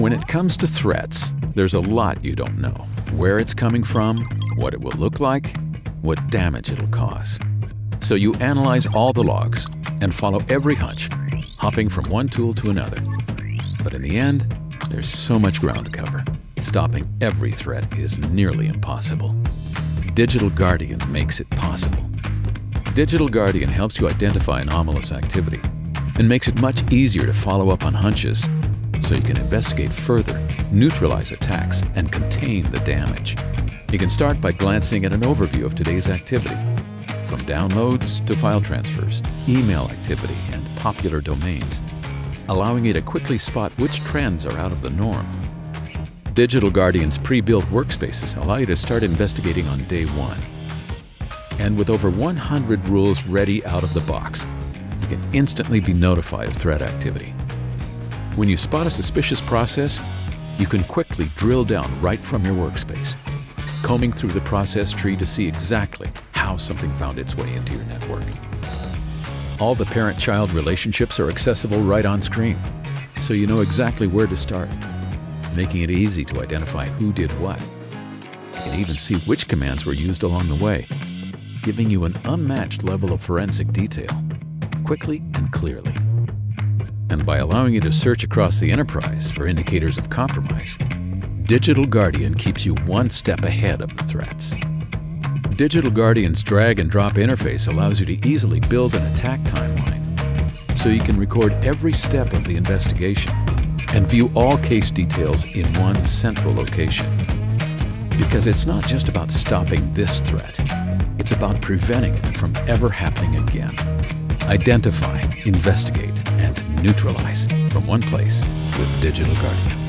When it comes to threats, there's a lot you don't know. Where it's coming from, what it will look like, what damage it'll cause. So you analyze all the logs and follow every hunch, hopping from one tool to another. But in the end, there's so much ground to cover. Stopping every threat is nearly impossible. Digital Guardian makes it possible. Digital Guardian helps you identify anomalous activity and makes it much easier to follow up on hunches so you can investigate further, neutralize attacks, and contain the damage. You can start by glancing at an overview of today's activity, from downloads to file transfers, email activity, and popular domains, allowing you to quickly spot which trends are out of the norm. Digital Guardian's pre-built workspaces allow you to start investigating on day one. And with over 100 rules ready out of the box, you can instantly be notified of threat activity. When you spot a suspicious process, you can quickly drill down right from your workspace, combing through the process tree to see exactly how something found its way into your network. All the parent-child relationships are accessible right on screen, so you know exactly where to start, making it easy to identify who did what. You can even see which commands were used along the way, giving you an unmatched level of forensic detail, quickly and clearly and by allowing you to search across the enterprise for indicators of compromise, Digital Guardian keeps you one step ahead of the threats. Digital Guardian's drag and drop interface allows you to easily build an attack timeline, so you can record every step of the investigation and view all case details in one central location. Because it's not just about stopping this threat, it's about preventing it from ever happening again. Identify, investigate, neutralize from one place with Digital Guardian.